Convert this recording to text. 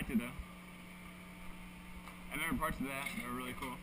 liked it though. I remember parts of that. They were really cool.